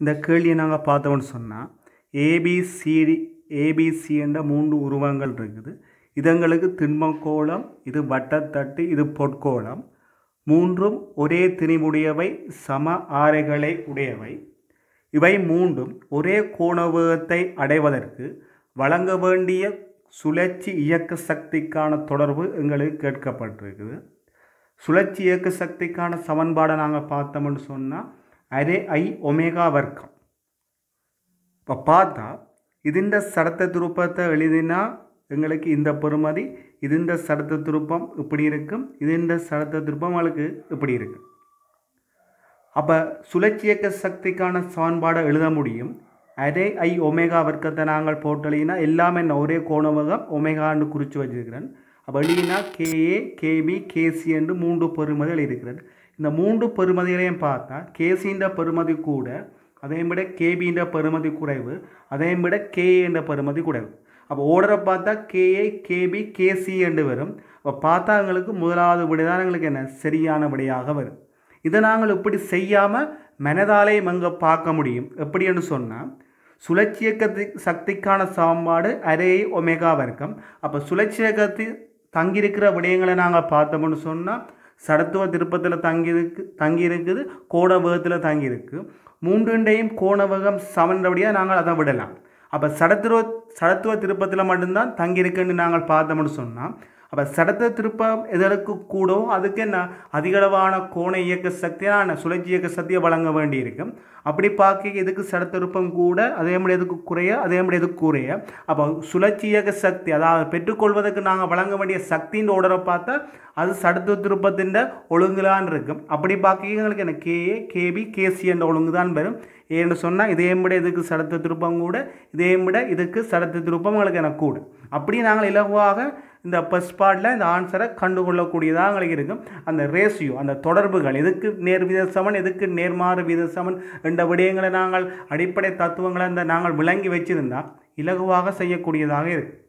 இந்த கேள்வியை நாங்கள் பார்த்தோம்னு சொன்னால் ஏபிசிடி ஏபிசி என்ற மூன்று உருவங்கள் இருக்குது. இதங்களுக்கு திண்மக்கோளம் இது வட்டத்தட்டு இது பொற்கோளம். மூன்றும் ஒரே திணிவுடையவை சம ஆரைகளை உடையவை. இவை மூன்றும் ஒரே கோணவேகத்தை அடைவதற்கு வழங்க வேண்டிய சுழற்சி இயக்க சக்திக்கான தொடர்பு எங்களுக்கு கேட்கப்பட்டிருக்குது. சுழற்சி இயக்க சக்திக்கான சமன்பாடை நாங்கள் பார்த்தோம்னு சொன்னால் அரே ஐ ஒமேகா வர்க்கம். இப்போ பார்த்தா இதுண்ட சடத்த திருப்பத்தை எழுதினா எங்களுக்கு இந்த பெருமதி இதுண்ட சடத்த திருப்பம் இப்படி இருக்கும் இதுண்ட சடத்த திருப்பம் அவளுக்கு இப்படி இருக்கு அப்போ சுழற்சியக்க சக்திக்கான சமன்பாடை எழுத முடியும். அரே ஐ ஒமேகா வர்க்கத்தை நாங்கள் போட்டலினா எல்லாமே நான் ஒரே கோணவகம் ஒமேகான்னு குறித்து வச்சிருக்கிறேன். அப்போ எழுதினா கேஏ கேபி கேசி என்று மூன்று பெருமதி எழுதியிருக்கிறேன் இந்த மூன்று பெறுமதிகளையும் பார்த்தா கேசின்ற பெறுமதி கூட அதே விட கேபின்ற பெறுமதி குறைவு அதே விட கேஏ என்ற பெறுமதி குறைவு. அப்போ ஓர்டரை பார்த்தா கேஏ கேபி கேசி என்று வரும். அப்போ பார்த்தா எங்களுக்கு முதலாவது விடை தான் எங்களுக்கு என்ன? சரியான விடையாக வரும். இதை நாங்கள் இப்படி செய்யாமல் மனதாலே அங்கே பார்க்க முடியும். எப்படி என்று சொன்னால் சுழற்சி இயக்கத்தி சக்திக்கான சமன்பாடு அரே ஒமேகா வர்க்கம். அப்போ சுழற்சி இயக்கத்தில் தங்கியிருக்கிற விடயங்களை நாங்கள் பார்த்தோம்னு சொன்னால் சடத்துவ திருப்பத்தில் தங்கியிருக்கு தங்கியிருக்குது கோண வேகத்தில் தங்கியிருக்கு. மூன்றுண்டையும் கோணவகம் சமன்றபடியாக நாங்கள் அதை விடலாம். அப்போ சடத்துவ சடத்துவ திருப்பத்தில் மட்டும்தான் தங்கியிருக்குன்னு நாங்கள் பார்த்தோம்னு சொன்னால் அப்போ சடத்த திருப்பம் எதற்கு கூடோ அதுக்கு என்ன? அதிகளவான கோண இயக்க சக்தியான சுழற்சி இயக்க சக்தியை வழங்க வேண்டியிருக்கும். அப்படி பார்க்க எதுக்கு சடத்திருப்பம் கூட? அதே மாதிரி எதுக்கு குறைய? அதே மாதிரி எதுக்கு குறைய? அப்போ சுழற்சி இயக்க சக்தி அதாவது பெற்றுக்கொள்வதற்கு நாங்கள் வழங்க வேண்டிய சக்தின்ற ஓடரை பார்த்தா அது சடத்து திருப்பத்தின் ஒழுங்குலான் இருக்கும். அப்படி பார்க்க எங்களுக்கு என்ன? கேஏ கேபி கேசி என்ற ஒழுங்கு தான் வரும். ஏன்னு சொன்னால் இதே விட இதுக்கு சடத்து திருப்பம் கூட? இதே விட இதுக்கு சடத்து திருப்பம் எங்களுக்கு எனக்கு கூடும்? அப்படி நாங்கள் இலகுவாக இந்த ஃபஸ்ட் பார்ட்டில் இந்த ஆன்சரை கண்டுகொள்ளக்கூடியதாக எங்களுக்கு இருக்கும். அந்த ரேஷியோ அந்த தொடர்புகள் எதுக்கு நேர் வீத சமன் எதுக்கு நேர்மாறு வீத சமன் என்ற விடயங்களை நாங்கள் அடிப்படை தத்துவங்களை இந்த நாங்கள் விளங்கி வச்சிருந்தால் இலகுவாக செய்யக்கூடியதாக இருக்குது